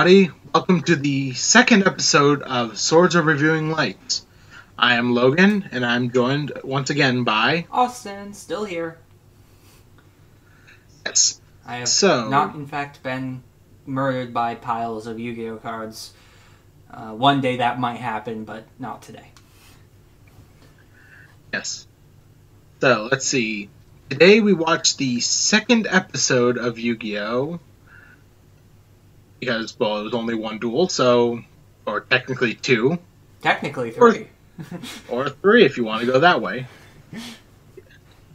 Everybody. Welcome to the second episode of Swords of Reviewing Lights. I am Logan, and I'm joined once again by. Austin, still here. Yes. I have So- not, in fact, been murdered by piles of Yu Gi Oh cards. Uh, one day that might happen, but not today. Yes. So, let's see. Today we watched the second episode of Yu Gi Oh! Because, well, it was only one duel, so. Or technically two. Technically, Or- three. Or three if you want to go that way.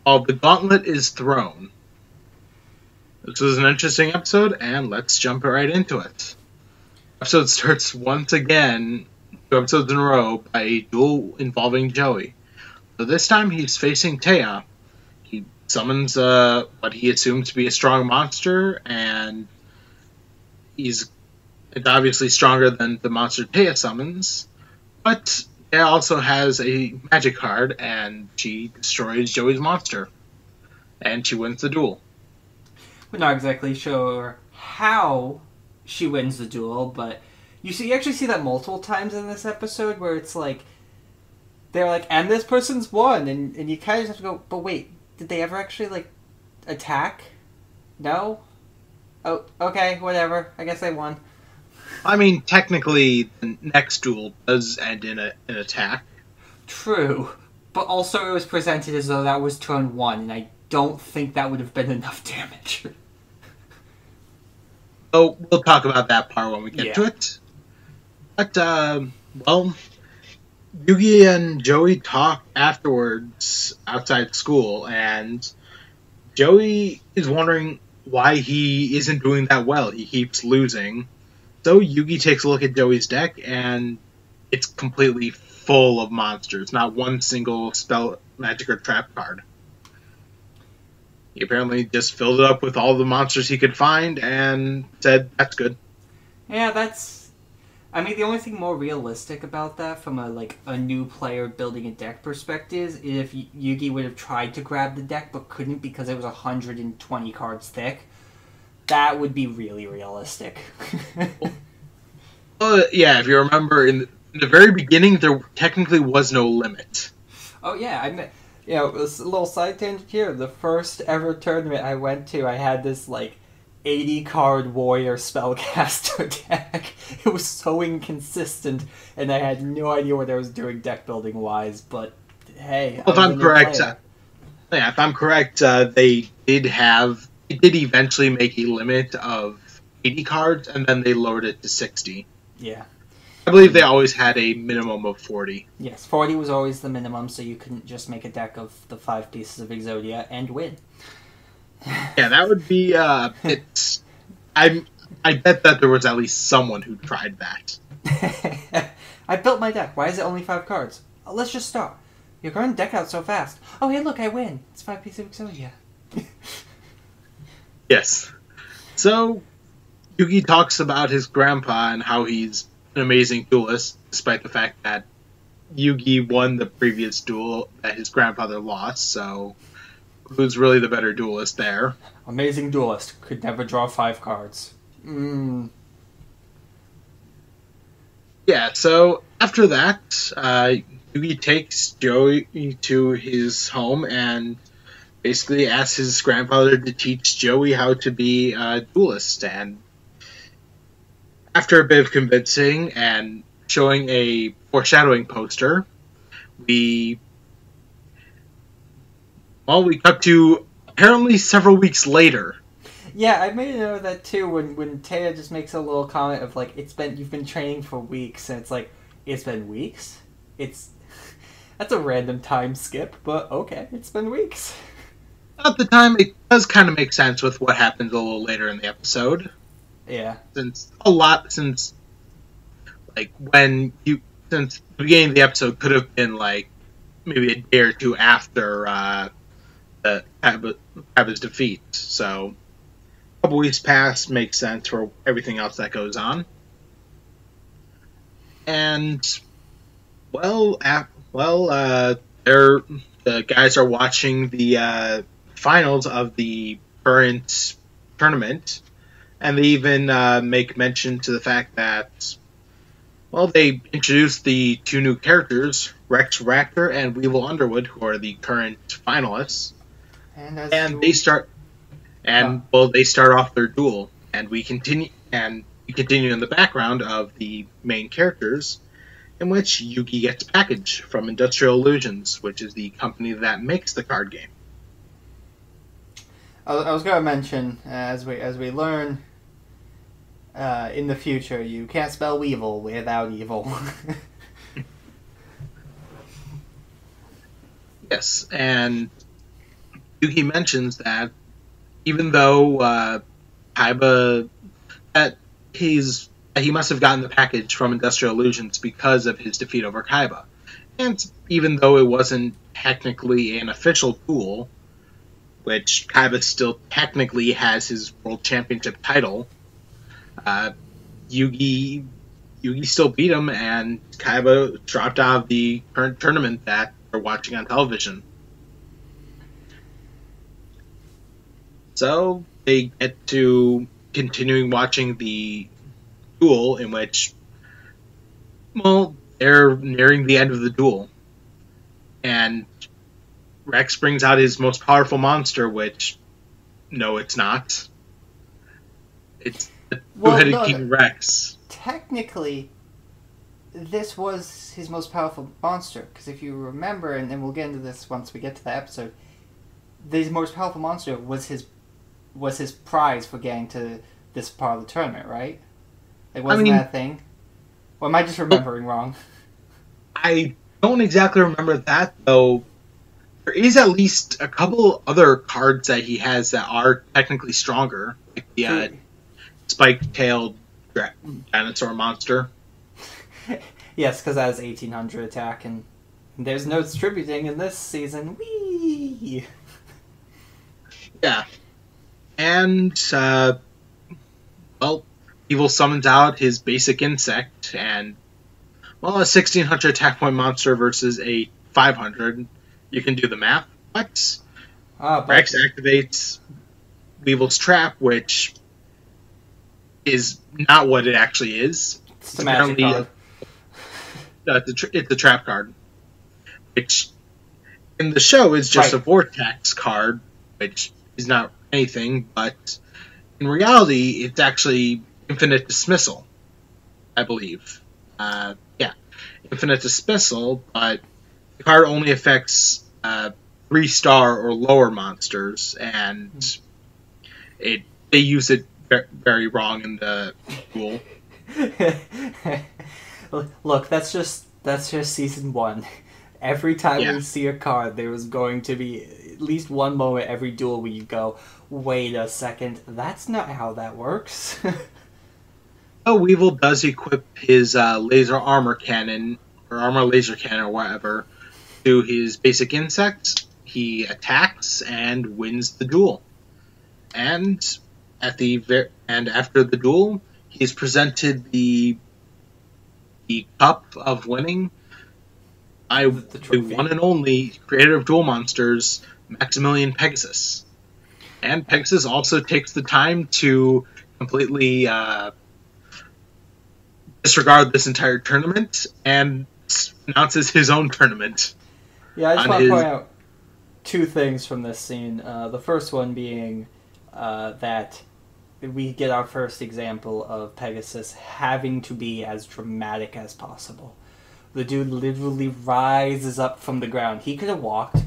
Oh, the gauntlet is thrown. This was an interesting episode, and let's jump right into it. Episode starts once again, two episodes in a row, by a duel involving Joey. So this time he's facing Téa. He summons uh, what he assumes to be a strong monster, and he's it's obviously stronger than the monster Téa summons. But Téa also has a magic card, and she destroys Joey's monster. And she wins the duel. We're not exactly sure how she wins the duel, but you see, you actually see that multiple times in this episode where it's like they're like, and this person's won, and and you kind of have to go, but wait, did they ever actually like attack? No. Oh, okay, whatever. I guess they won. I mean, technically, the next duel does end in a, an attack. True, but also it was presented as though that was turn one, and I don't think that would have been enough damage. Oh, we'll talk about that part when we get Yeah. to it. But, um, well, Yugi and Joey talk afterwards outside school, and Joey is wondering why he isn't doing that well. He keeps losing. So Yugi takes a look at Joey's deck, and it's completely full of monsters. Not one single spell, magic, or trap card. He apparently just filled it up with all the monsters he could find and said, "That's good." Yeah, that's. I mean, the only thing more realistic about that, from a like a new player building a deck perspective, is if Y- Yugi would have tried to grab the deck but couldn't because it was hundred and twenty cards thick. That would be really realistic. Uh, yeah, if you remember, in the, in the very beginning, there technically was no limit. oh yeah, I mean, you know, a little side tangent here. The first ever tournament I went to, I had this like. 80 card warrior spellcaster deck. It was so inconsistent, and I had no idea what I was doing deck building wise, but hey. Well, if I was a I'm correct, uh, yeah, if I'm correct, uh, they did have, they did eventually make a limit of 80 cards, and then they lowered it to 60. Yeah. I believe they always had a minimum of 40. Yes, 40 was always the minimum, so you couldn't just make a deck of the five pieces of Exodia and win. Yeah, that would be. Uh, it's. I'm. I bet that there was at least someone who tried that. I built my deck. Why is it only five cards? Let's just start. You're going to deck out so fast. Oh, hey, look, I win. It's five pieces of Exodia. Yes. So, Yugi talks about his grandpa and how he's an amazing duelist, despite the fact that Yugi won the previous duel that his grandfather lost. So, who's really the better duelist there? Amazing duelist. Could never draw five cards. Mmm. Yeah. So after that, uh, Yugi takes Joey to his home and basically asks his grandfather to teach Joey how to be a duelist. And after a bit of convincing and showing a foreshadowing poster, we well, we cut to apparently several weeks later. Yeah, I made a note of that too. When when Téa just makes a little comment of like, "It's been you've been training for weeks," and it's like, "It's been weeks." It's that's a random time skip, but okay, it's been weeks. At the time, it does kind of make sense with what happens a little later in the episode. Yeah, since a lot since like when you since the beginning of the episode could have been like maybe a day or two after uh the Kaiba's defeat. So a couple weeks past makes sense for everything else that goes on. And well, ap- well, uh, the guys are watching the uh, finals of the current tournament, And they even uh, make mention to the fact that, well, they introduced the two new characters, Rex Raptor and Weevil Underwood, who are the current finalists. And, as And they start, and well, they start off their duel, and we continue, and we continue in the background of the main characters, in which Yugi gets a package from Industrial Illusions, which is the company that makes the card game. I, was going to mention uh, as we as we learn uh, in the future, you can't spell weevil without evil. Yes, and Yugi mentions that even though uh, Kaiba, that he's that he must have gotten the package from Industrial Illusions because of his defeat over Kaiba, and even though it wasn't technically an official duel, which Kaiba still technically has his World Championship title, uh, Yugi Yugi still beat him, and Kaiba dropped out of the current tournament that we're watching on television. So they get to continuing watching the duel, in which, well, they're nearing the end of the duel, and Rex brings out his most powerful monster, which, no, it's not. It's the Well, two-headed no, King Rex. Technically, this was his most powerful monster because if you remember, and, then we'll get into this once we get to the episode, his most powerful monster was his was his prize for getting to this part of the tournament, right? Like, wasn't mean- that a thing? Or am I just remembering wrong? I don't exactly remember that though. There is at least a couple other cards that he has that are technically stronger, like the uh, spike-tailed dinosaur monster. Yes, because that has 1800 attack, and there's no distributing in this season. Whee! Yeah, and uh, well, Weevil summons out his basic insect, and well, a 1600 attack point monster versus a 500. You can do the math. But Ah, but Rex activates Weevil's trap, which is not what it actually is. it's the magic apparently, card. Uh, it's, a tra- it's a trap card, which in the show is just Right. a vortex card, which is not anything, but in reality, it's actually infinite dismissal, I believe. Uh, yeah, infinite dismissal, but the card only affects uh, three star or lower monsters, and it they use it very wrong in the duel. Look, that's just that's just season one. Every time Yeah. we see a card, there was going to be at least one moment every duel where you go, "Wait a second, that's not how that works." Oh, Weevil does equip his uh, laser armor cannon or armor laser cannon or whatever to his basic insect. He attacks and wins the duel. And at the ver- and after the duel, he's presented the the cup of winning I the the one and only creator of Duel Monsters, Maximilian Pegasus. And Pegasus also takes the time to completely uh, disregard this entire tournament and announces his own tournament. Yeah, I just want to his- point out two things from this scene. Uh, the first one being uh, that we get our first example of Pegasus having to be as dramatic as possible. The dude literally rises up from the ground. He could have walked,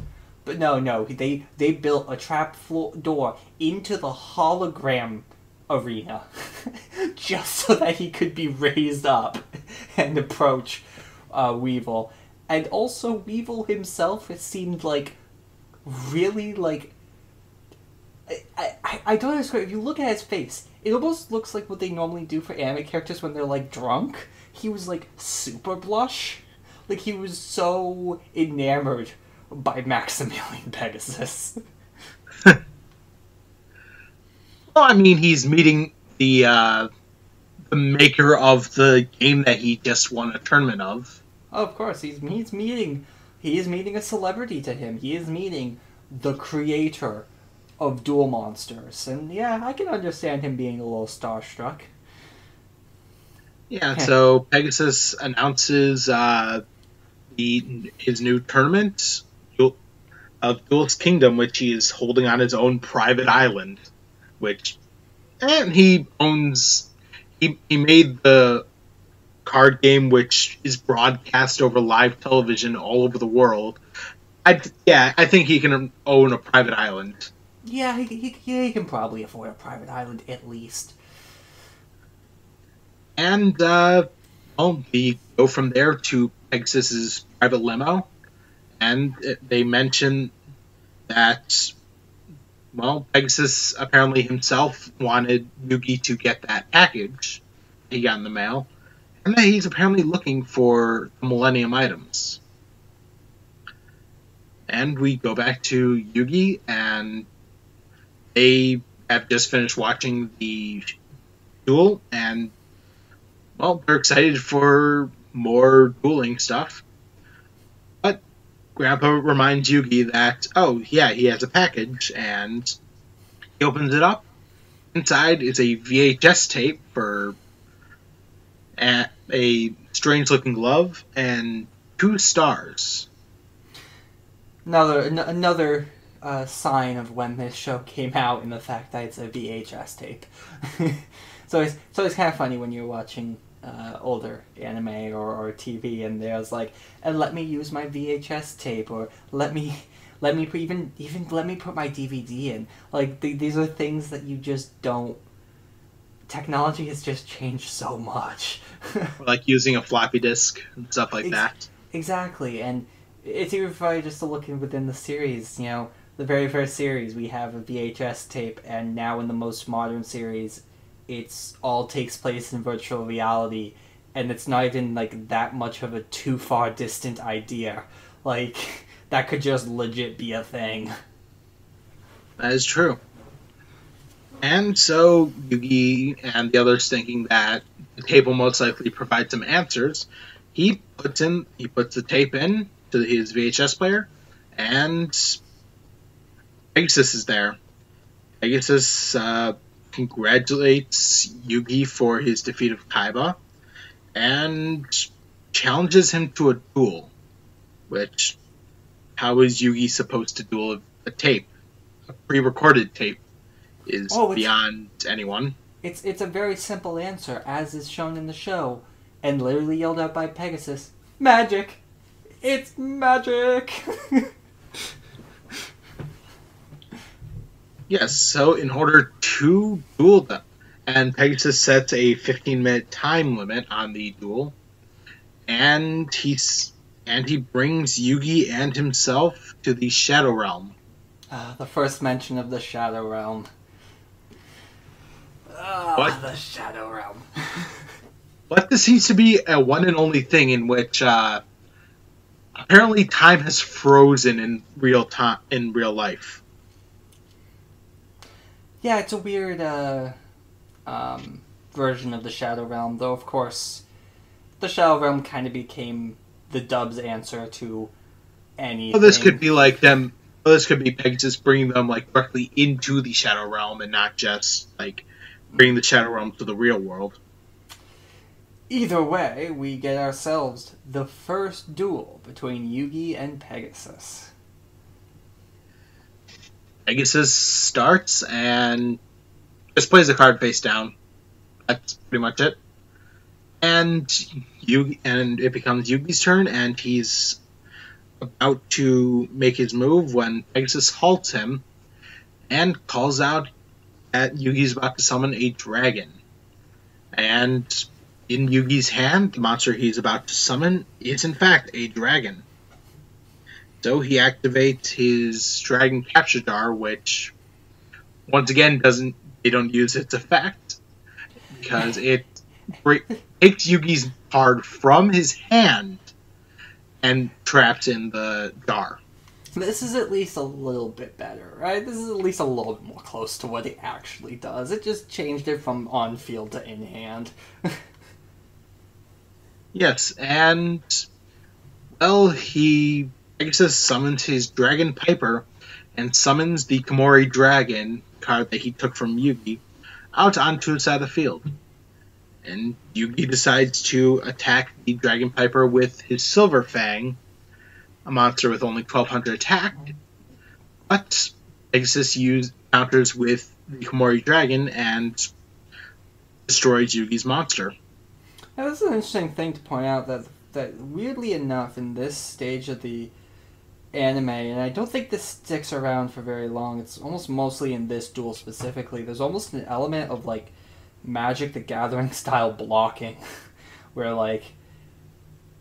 but no, no. They they built a trap floor door into the hologram arena just so that he could be raised up and approach uh, Weevil. And also, Weevil himself, it seemed like really like. I, I, I don't understand. If you look at his face, it almost looks like what they normally do for anime characters when they're like drunk. He was like super blush. Like he was so enamored by Maximilian Pegasus. Well, I mean, he's meeting the uh, the maker of the game that he just won a tournament of. Oh, of course, he's he's meeting he is meeting a celebrity to him. He is meeting the creator of duel monsters. And yeah, I can understand him being a little starstruck. Yeah, so Pegasus announces uh, the his new tournament of Duelist Kingdom, which he is holding on his own private island, which and he owns. He he made the card game, which is broadcast over live television all over the world. I yeah, I think he can own a private island. Yeah, he, he, he can probably afford a private island at least. And uh, well, we go from there to Pegasus's private limo, and they mention that well, Pegasus apparently himself wanted Yugi to get that package he got in the mail, and that he's apparently looking for the Millennium items. And we go back to Yugi, and they have just finished watching the duel, and well, they're excited for more dueling stuff. Grandpa reminds Yugi that, oh, yeah, he has a package, and he opens it up. Inside is a VHS tape for a, a strange looking glove and two stars. Another n- another uh, sign of when this show came out in the fact that it's a VHS tape. so it's so it's kind of funny when you're watching uh, older anime or, or TV and there's like, and let me use my VHS tape or let me let me put, even even let me put my DVD in. Like th- these are things that you just don't. Technology has just changed so much. like using a floppy disk and stuff like Ex- that. Exactly, and it's even funny just to look in within the series. You know, the very first series we have a VHS tape, and now in the most modern series, it's all takes place in virtual reality, and it's not even like that much of a too far distant idea. Like that could just legit be a thing. That is true. And so Yugi and the others thinking that the tape will most likely provide some answers, he puts in he puts the tape in to his VHS player, and Pegasus is there. Pegasus uh, congratulates Yugi for his defeat of Kaiba, and challenges him to a duel, which how is Yugi supposed to duel a, a tape, a pre-recorded tape, is oh, beyond anyone. It's it's a very simple answer, as is shown in the show, and literally yelled out by Pegasus. Magic, it's magic. yes. So in order to duel them, and Pegasus sets a 15-minute time limit on the duel, and he's and he brings Yugi and himself to the Shadow Realm. Uh, the first mention of the Shadow Realm. Uh, what? The Shadow Realm. but this seems to be a one and only thing in which uh, apparently time has frozen in real time in real life. Yeah, it's a weird uh, um, version of the Shadow Realm, though. Of course, the Shadow Realm kind of became the Dub's answer to any. Well, this could be like them. Well, this could be Pegasus bringing them like directly into the Shadow Realm and not just like bringing the Shadow Realm to the real world. Either way, we get ourselves the first duel between Yugi and Pegasus. Pegasus starts and just plays the card face down. That's pretty much it and Yugi, and it becomes Yugi's turn, and he's about to make his move when Pegasus halts him and calls out that Yugi's about to summon a dragon. And in Yugi's hand, the monster he's about to summon is in fact a dragon. So he activates his dragon capture jar, which once again doesn't they don't use its effect because it takes Yugi's card from his hand and traps in the jar. This is at least a little bit better, right? This is at least a little bit more close to what it actually does. It just changed it from on field to in hand. yes, and well, he Guess summons his Dragon Piper, and summons the Komori Dragon card that he took from Yugi out onto the side of the field. And Yugi decides to attack the Dragon Piper with his Silver Fang, a monster with only 1200 attack. But Pegasus use, counters with the Komori Dragon and destroys Yugi's monster. Now, this is an interesting thing to point out that that weirdly enough, in this stage of the anime, and I don't think this sticks around for very long. It's almost mostly in this duel specifically. There's almost an element of like Magic the Gathering style blocking, where like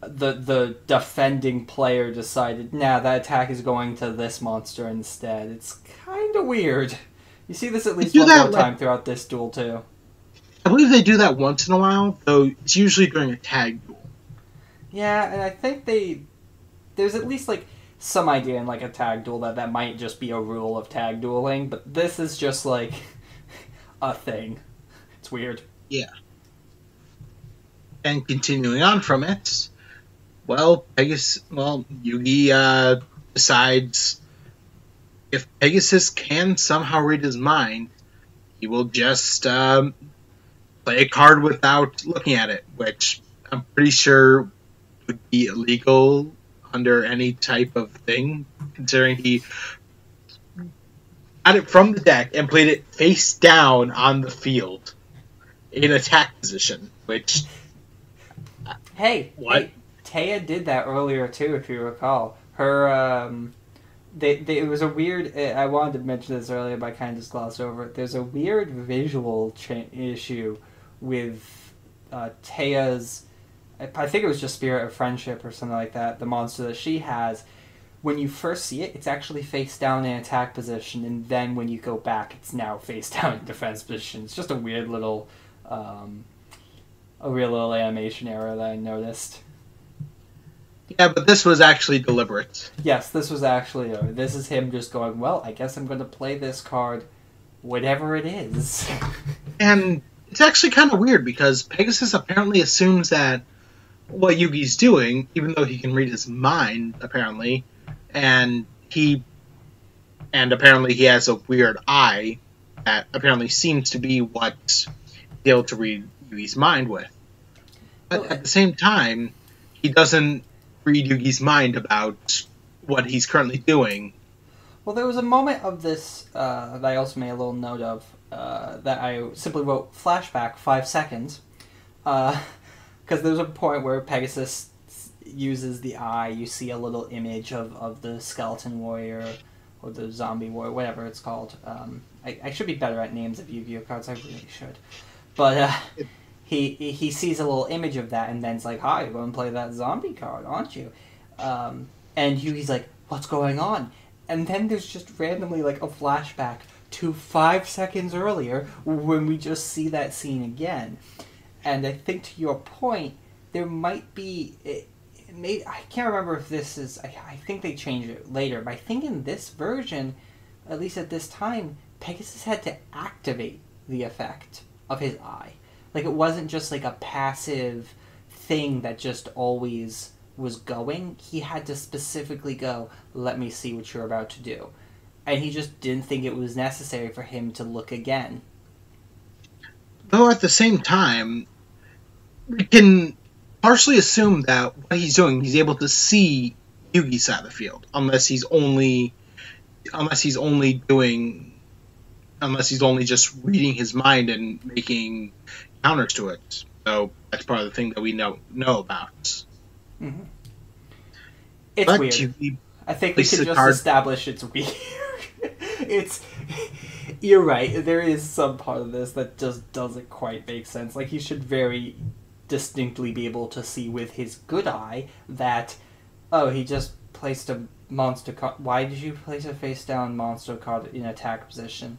the the defending player decided, nah, that attack is going to this monster instead. It's kind of weird. You see this at least one more like- time throughout this duel too. I believe they do that once in a while, though it's usually during a tag duel. Yeah, and I think they there's at least like some idea in like a tag duel that that might just be a rule of tag dueling, but this is just like a thing. It's weird. Yeah. And continuing on from it, well, Pegasus, well, Yugi uh, decides if Pegasus can somehow read his mind, he will just um, play a card without looking at it, which I'm pretty sure would be illegal under any type of thing, considering he got it from the deck and played it face down on the field in attack position, which Hey, What? hey, Téa did that earlier too, if you recall. Her, um, they, they, it was a weird. I wanted to mention this earlier, but I kind of just glossed over it. There's a weird visual cha- issue with uh, Téa's. I think it was just Spirit of Friendship or something like that. The monster that she has. When you first see it, it's actually face down in attack position, and then when you go back, it's now face down in defense position. It's just a weird little, um, a real little animation error that I noticed. Yeah, but this was actually deliberate. Yes, this was actually uh, this is him just going. Well, I guess I'm going to play this card, whatever it is. And it's actually kind of weird because Pegasus apparently assumes that what Yugi's doing, even though he can read his mind, apparently, and he and apparently he has a weird eye that apparently seems to be what able to read Yugi's mind with. But at the same time, he doesn't read Yugi's mind about what he's currently doing. Well, there was a moment of this uh, that I also made a little note of uh, that I simply wrote flashback five seconds, because there's a point where Pegasus uses the eye. You see a little image of, of the skeleton warrior or the zombie warrior, whatever it's called. Um, I, I should be better at names of Yu-Gi-Oh cards. I really should, but uh, he he sees a little image of that and then's like, "Hi, you're going to play that zombie card, aren't you?" Um, and Yugi's like, "What's going on?" And then there's just randomly like a flashback to five seconds earlier when we just see that scene again. And I think to your point, there might be. It, it may, I can't remember if this is. I, I think they changed it later, but I think in this version, at least at this time, Pegasus had to activate the effect of his eye. Like it wasn't just like a passive thing that just always was going. He had to specifically go, let me see what you're about to do. And he just didn't think it was necessary for him to look again. Though at the same time, can partially assume that what he's doing, he's able to see Yugi's side of the field, unless he's only, unless he's only doing, unless he's only just reading his mind and making counters to it. So that's part of the thing that we know know about. Mm-hmm. It's but weird. Yugi, I think we should just card- establish it's weird. it's you're right. There is some part of this that just doesn't quite make sense. Like he should very distinctly be able to see with his good eye that oh he just placed a monster card. Why did you place a face down monster card in attack position?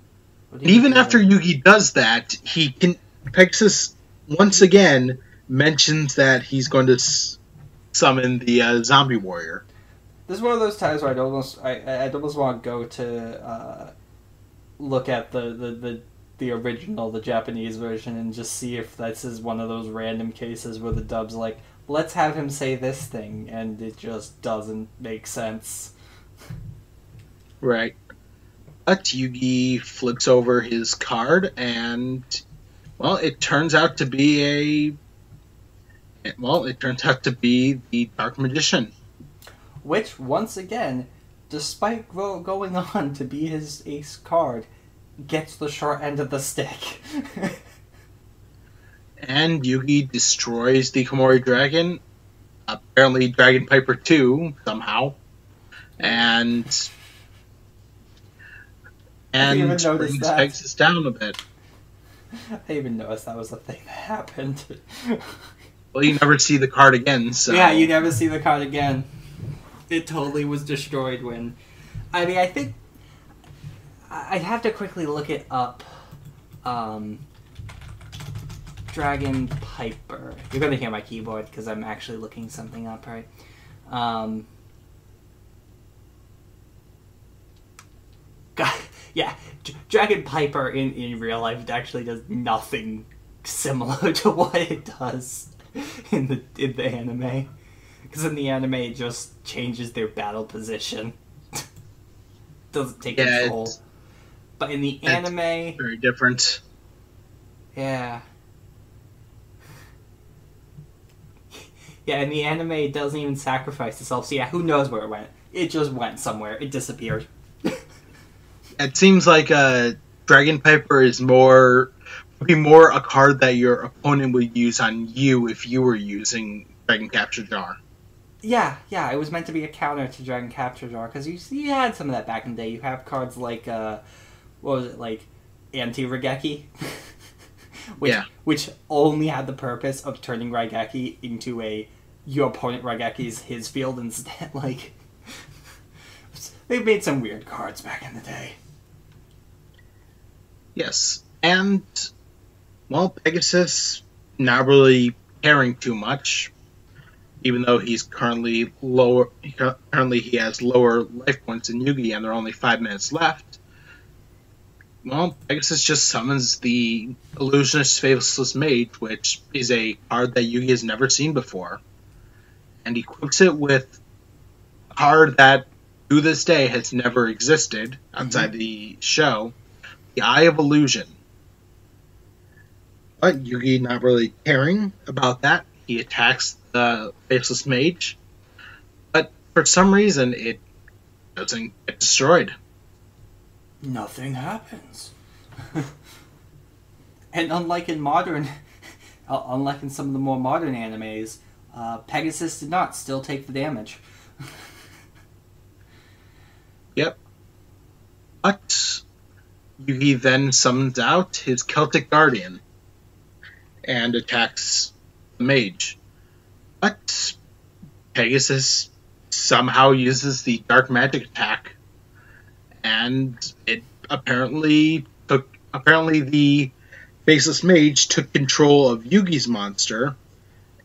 What are you even doing? after Yugi does that, he can Pegasus once again mentions that he's going to s- summon the uh, zombie warrior. This is one of those times where I'd almost I I'd almost want to go to uh, look at the, the, the, the original, the Japanese version, and just see if this is one of those random cases where the dub's like, let's have him say this thing, and it just doesn't make sense. Right. But Yugi flips over his card, and well, it turns out to be a well, it turns out to be the Dark Magician. Which, once again, despite going on to be his ace card, gets the short end of the stick. and Yugi destroys the Komori Dragon, apparently Dragon Piper 2, somehow. And. And brings that. Pegasus down a bit. I even noticed that was a thing that happened. Well, you never see the card again, so. Yeah, you never see the card again. It totally was destroyed when. I mean, I think. I- I'd have to quickly look it up. Um, Dragon Piper. You're gonna hear my keyboard because I'm actually looking something up, right? Um, God, yeah, D- Dragon Piper in, in real life actually does nothing similar to what it does in the in the anime. Because in the anime, it just changes their battle position. Doesn't take Yeah, control. it's- But in the anime, Very different. yeah. Yeah, in the anime, it doesn't even sacrifice itself. So yeah, who knows where it went? It just went somewhere. It disappeared. It seems like uh, Dragon Piper is more. be more a card that your opponent would use on you if you were using Dragon Capture Jar. Yeah, yeah, it was meant to be a counter to Dragon Capture Jar because you you had some of that back in the day. You have cards like uh, what was it like, Anti Raigeki, which Yeah. which only had the purpose of turning Raigeki into a your opponent Raigeki's his field instead. Like they made some weird cards back in the day. Yes, and well, Pegasus not really caring too much, even though he's currently lower. Currently, he has lower life points than Yugi, and there are only five minutes left. Well, Pegasus just summons the Illusionist Faceless Mage, which is a card that Yugi has never seen before, and equips it with a card that, to this day, has never existed outside mm-hmm. the show the Eye of Illusion. But Yugi not really caring about that. He attacks the Faceless Mage. But for some reason, it doesn't get destroyed. Nothing happens. and unlike in modern, uh, unlike in some of the more modern animes, uh, Pegasus did not still take the damage. Yep. But Yugi then summons out his Celtic Guardian and attacks the mage. But Pegasus somehow uses the dark magic attack, and it apparently took. Apparently, the faceless mage took control of Yugi's monster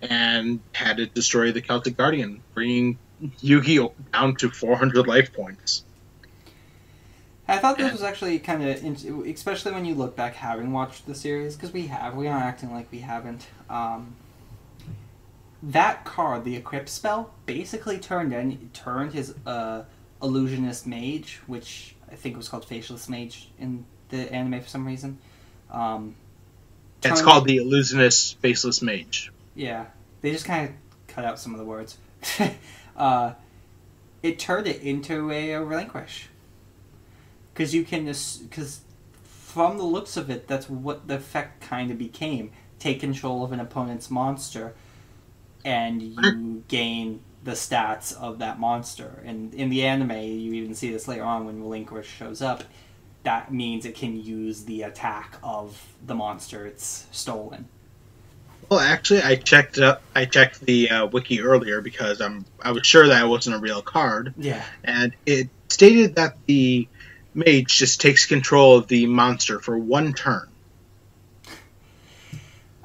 and had it destroy the Celtic Guardian, bringing Yugi down to 400 life points. I thought this was actually kind of, especially when you look back, having watched the series, because we have, we aren't acting like we haven't. Um, that card, the equip spell, basically turned in, turned his uh, illusionist mage, which I think was called facialist mage in the anime for some reason. Um, It's called the Illusionist Faceless Mage. Yeah, they just kind of cut out some of the words. uh, it turned it into a, a relinquish. Because you can, because from the looks of it, that's what the effect kind of became. Take control of an opponent's monster, and you gain the stats of that monster. And in the anime, you even see this later on when relinquish shows up. That means it can use the attack of the monster it's stolen. Well, actually, I checked up. I checked the uh, wiki earlier because I'm I was sure that it wasn't a real card, Yeah. and it stated that the mage just takes control of the monster for one turn.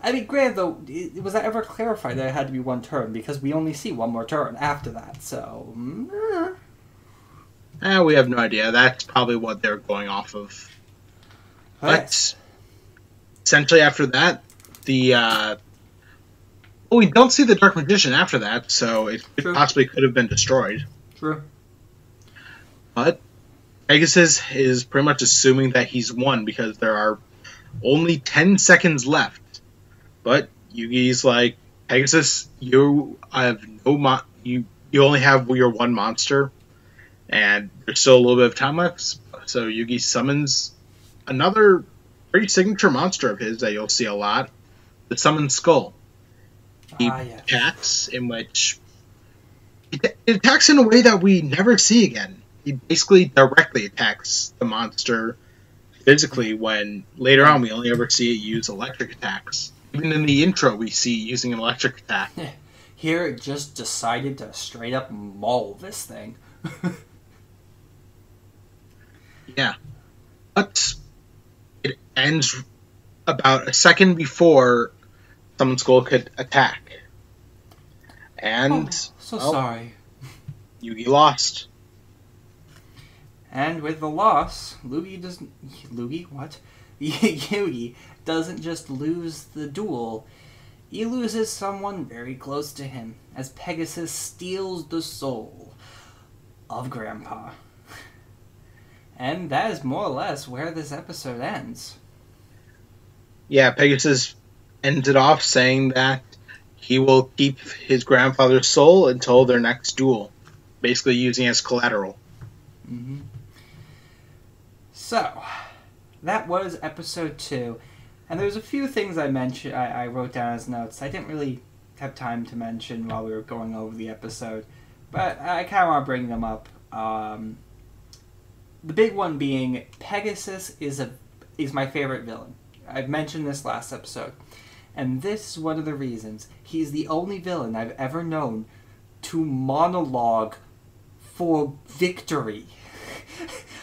I mean, granted, though, it, was that ever clarified that it had to be one turn? Because we only see one more turn after that, so. mm, eh. We have no idea. That's probably what they're going off of. But essentially, after that, the uh, well, we don't see the Dark Magician after that, so it, it possibly could have been destroyed. True. But Pegasus is pretty much assuming that he's won because there are only 10 seconds left. But Yugi's like, Pegasus, you have no mo- you you only have your one monster, and there's still a little bit of time left. So Yugi summons another pretty signature monster of his that you'll see a lot, the Summoned Skull. He Ah, yes. attacks in which it, it attacks in a way that we never see again. He basically directly attacks the monster physically when later on we only ever see it use electric attacks. Even in the intro we see using an electric attack. Here it just decided to straight up maul this thing. Yeah. But it ends about a second before Summoned Skull could attack. And Oh, so well, sorry. Yugi lost. And with the loss, Lugi doesn't. Lugi? What? Yugi doesn't just lose the duel, he loses someone very close to him as Pegasus steals the soul of Grandpa. And that is more or less where this episode ends. Yeah, Pegasus ended off saying that he will keep his grandfather's soul until their next duel, basically using it as collateral. hmm So, that was episode two, and there's a few things I mentioned. I, I wrote down as notes. I didn't really have time to mention while we were going over the episode, but I kind of want to bring them up. Um, the big one being Pegasus is a is my favorite villain. I've mentioned this last episode, and this is one of the reasons. He's the only villain I've ever known to monologue for victory.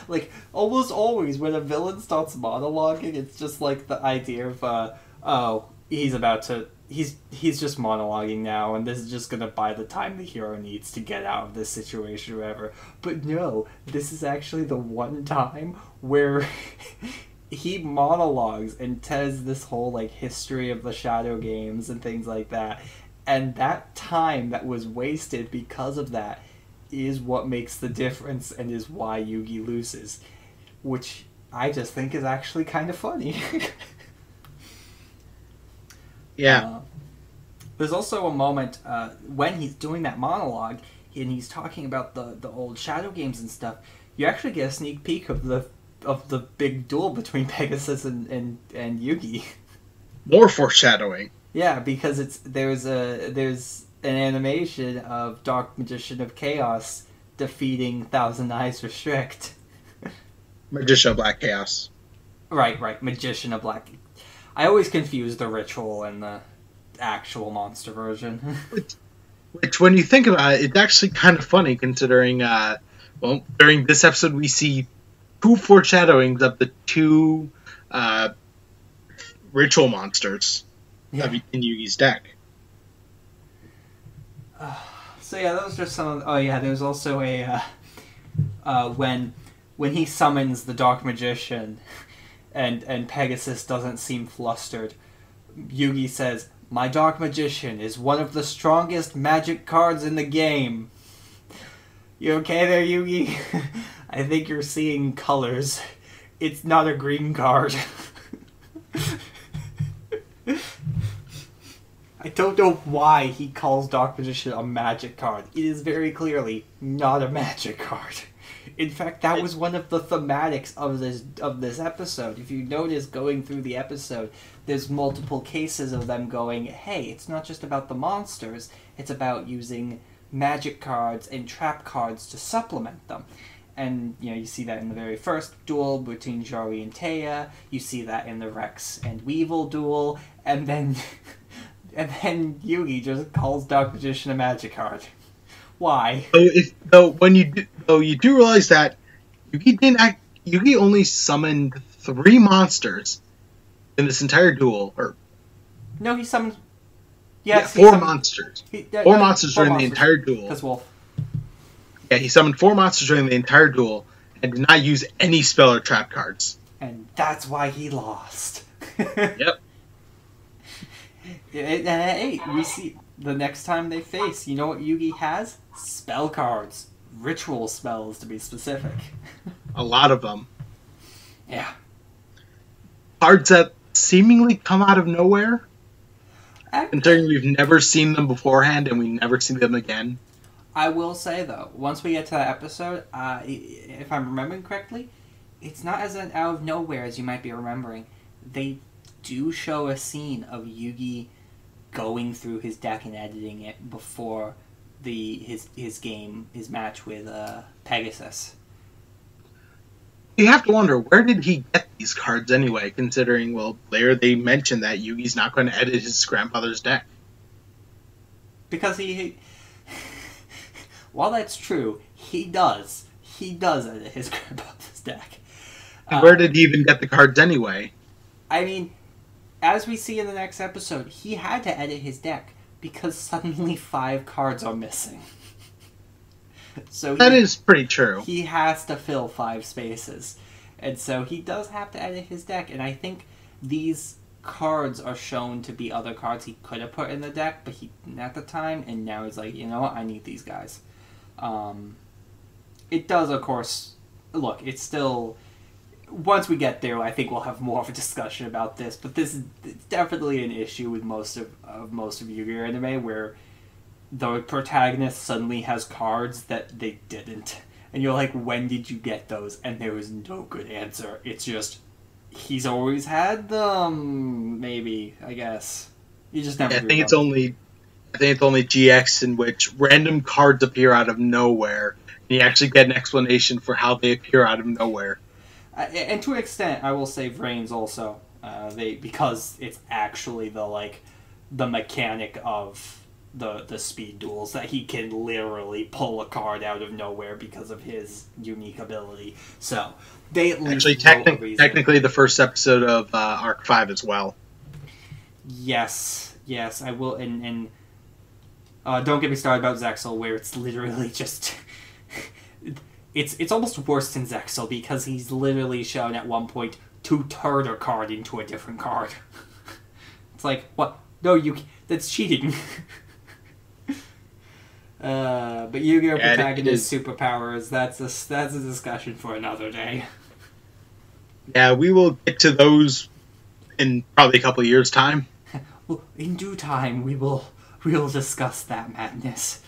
like almost always when a villain starts monologuing, it's just like the idea of uh, oh he's about to he's he's just monologuing now, and this is just gonna buy the time the hero needs to get out of this situation or whatever. But no, this is actually the one time where. he monologues and tells this whole like history of the shadow games and things like that and that time that was wasted because of that is what makes the difference and is why Yugi loses, which I just think is actually kind of funny. Yeah, Uh, there's also a moment uh, when he's doing that monologue and he's talking about the, the old shadow games and stuff. You actually get a sneak peek of the of the big duel between Pegasus and, and, and Yugi. more foreshadowing. Yeah, because it's there's a there's an animation of Dark Magician of Chaos defeating Thousand Eyes Restrict. Magician of Black Chaos. Right, right, Magician of Black. I always confuse the ritual and the actual monster version. Which, when you think about it, it's actually kind of funny considering, uh, well, during this episode we see two foreshadowings of the two uh, ritual monsters Yeah. of, in Yugi's So yeah, that was just some. Of, oh yeah, there's also a uh, uh, when when he summons the Dark Magician, and and Pegasus doesn't seem flustered. Yugi says, "My Dark Magician is one of the strongest magic cards in the game." You okay there, Yugi? I think you're seeing colors. It's not a green card. I don't know why he calls Dark Magician a magic card. It is very clearly not a magic card. In fact, that was one of the thematics of this of this episode. If you notice going through the episode, there's multiple cases of them going, "Hey, it's not just about the monsters. It's about using magic cards and trap cards to supplement them." And you know, you see that in the very first duel between Joey and Téa. You see that in the Rex and Weevil duel, and then and then Yugi just calls Dark Magician a magic card. Why? So if though when you do, though you do realize that Yugi didn't act, Yugi only summoned three monsters in this entire duel, or No, he summoned. Yes, he four summoned- monsters. he- uh, Four no, monsters four during the entire duel. Because Wolf. Yeah, he summoned four monsters during the entire duel and did not use any spell or trap cards. And that's why he lost. Yep. And, and hey, we see the next time they face, you know what Yugi has? Spell cards. Ritual spells, to be specific. a lot of them. Yeah. Cards that seemingly come out of nowhere, I, considering we've never seen them beforehand and we never see them again. I will say though, once we get to that episode, uh, if I'm remembering correctly, it's not as an out of nowhere as you might be remembering. They do show a scene of Yugi going through his deck and editing it before the his his game his match with uh, Pegasus. You have to wonder where did he get these cards anyway? Considering, well, later they mentioned that Yugi's not going to edit his grandfather's deck. because he while that's true he does he does edit his grandfather's deck And Uh, where did he even get the cards anyway? i mean as we see in the next episode he had to edit his deck because suddenly five cards are missing. So That he, is pretty true. he has to fill five spaces. And so he does have to edit his deck and i think these cards are shown to be other cards he could have put in the deck but he didn't at the time and now he's like you know what? I need these guys. Um, it does of course look it's still once we get there i think we'll have more of a discussion about this but this is definitely an issue with most of, of most of yu-gi-oh anime where the protagonist suddenly has cards that they didn't and you're like when did you get those and there is no good answer it's just he's always had them maybe i guess you just never I drew think it's them. only, I think it's only GX in which random cards appear out of nowhere. And you actually get an explanation for how they appear out of nowhere. And to an extent, I will say Vrains also. Uh, they because it's actually the like the mechanic of the the speed duels that he can literally pull a card out of nowhere because of his unique ability. So they at least Actually, technic- technically, the first episode of uh, Arc Five as well. Yes, yes, I will. And and uh, don't get me started about Zexal, where it's literally just. It's it's almost worse than Zexal because he's literally shown at one point to turn a card into a different card. it's like what? No, you that's cheating. uh, but Yu-Gi-Oh! Yeah, protagonist superpowers. That's a that's a discussion for another day. Yeah, we will get to those in probably a couple years' time. Well, in due time, we will we will discuss that madness.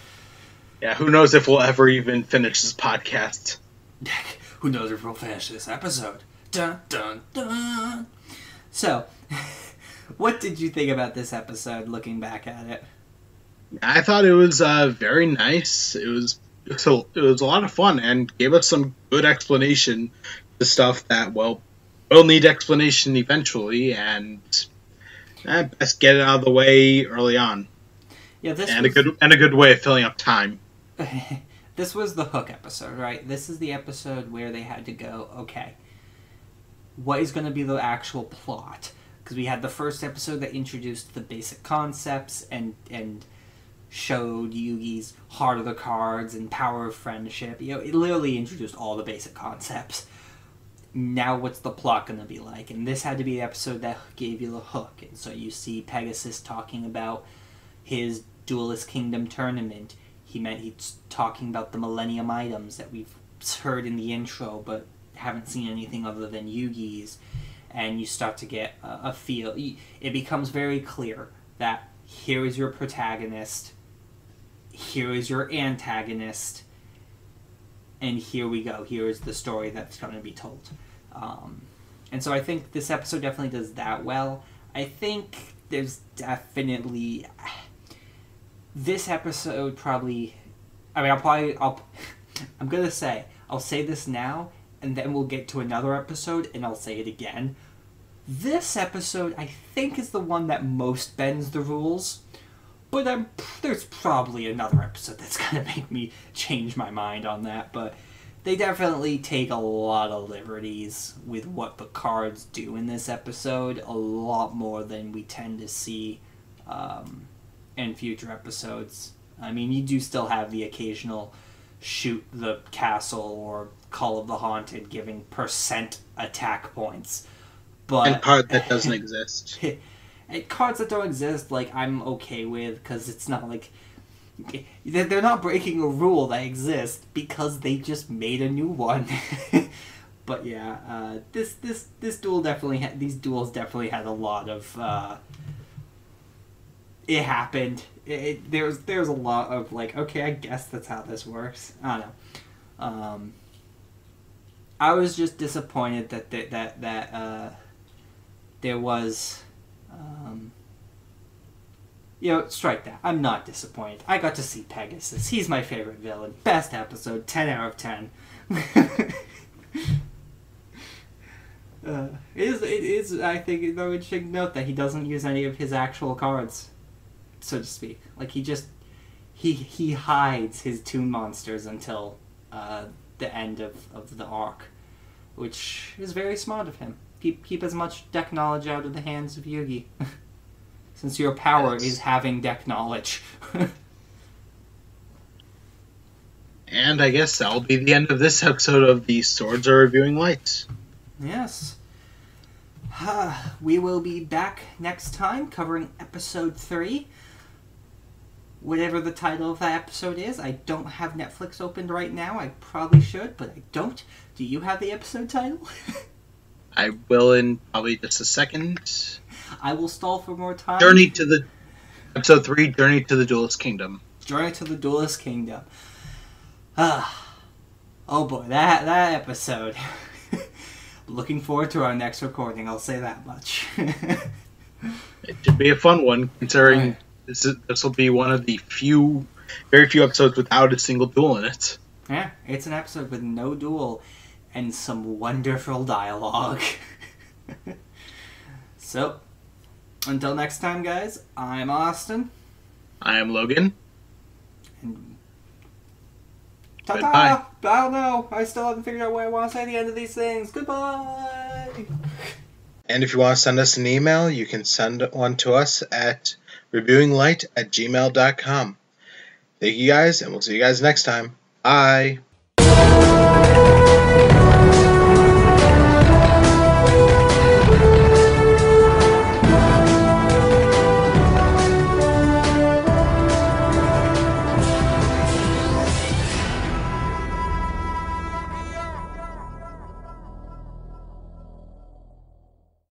Yeah, who knows if we'll ever even finish this podcast. Who knows if we'll finish this episode? Dun dun dun. So, what did you think about this episode? Looking back at it, I thought it was uh, very nice. It was so it was a lot of fun and gave us some good explanation to stuff that well will need explanation eventually and eh, best get it out of the way early on yeah, this and a good and a good way of filling up time. this was the hook episode, right? This is the episode where they had to go. Okay, what is going to be the actual plot? Because we had the first episode that introduced the basic concepts and and showed Yugi's heart of the cards and power of friendship. You know, it literally introduced all the basic concepts. Now, what's the plot going to be like? And this had to be the episode that gave you the hook. And so you see Pegasus talking about his Duelist Kingdom tournament. He meant he's talking about the Millennium items that we've heard in the intro, but haven't seen anything other than Yugi's. And you start to get a, a feel. It becomes very clear that here is your protagonist, here is your antagonist, and here we go. Here is the story that's going to be told. Um, and so I think this episode definitely does that well. I think there's definitely this episode probably. I mean, I'll probably I'll. I'm gonna say I'll say this now, and then we'll get to another episode, and I'll say it again. This episode, I think, is the one that most bends the rules, but I'm, there's probably another episode that's gonna make me change my mind on that. But they definitely take a lot of liberties with what the cards do in this episode, a lot more than we tend to see um, in future episodes. I mean, you do still have the occasional shoot the castle or call of the haunted giving percent attack points, but and part that doesn't exist. cards that don't exist, like I'm okay with because it's not like they're they're not breaking a rule that exists because they just made a new one. but yeah, uh, this this this duel definitely had these duels definitely had a lot of. Uh, it happened. It, it, there's there's a lot of like, okay, I guess that's how this works. I don't know. Um, I was just disappointed that that that, that uh, there was. Um, you know, strike that. I'm not disappointed. I got to see Pegasus. He's my favorite villain. Best episode, 10 out of 10. uh, it is, it is, I think, though, interesting note that he doesn't use any of his actual cards, so to speak. Like, he just, he, he hides his Toon monsters until uh, the end of, of the arc, which is very smart of him. Keep, keep as much deck knowledge out of the hands of Yugi. since your power yes. is having deck knowledge. and I guess that'll be the end of this episode of the Swords of Reviewing Lights. Yes. we will be back next time covering episode 3. Whatever the title of that episode is, I don't have Netflix opened right now. I probably should, but I don't. Do you have the episode title? I will in probably just a second. I will stall for more time. Journey to the episode three. Journey to the Duelist Kingdom. Journey to the Duelist Kingdom. Ah, oh boy, that that episode. Looking forward to our next recording. I'll say that much. it should be a fun one, considering. This is, this will be one of the few, very few episodes without a single duel in it. Yeah, it's an episode with no duel and some wonderful dialogue. so, until next time, guys, I'm Austin. I am Logan. And ta-ta! I don't know. I still haven't figured out what I want to say at the end of these things. Goodbye! And if you want to send us an email, you can send one to us at reviewinglight at gmail.com. Thank you guys, and we'll see you guys next time. Bye!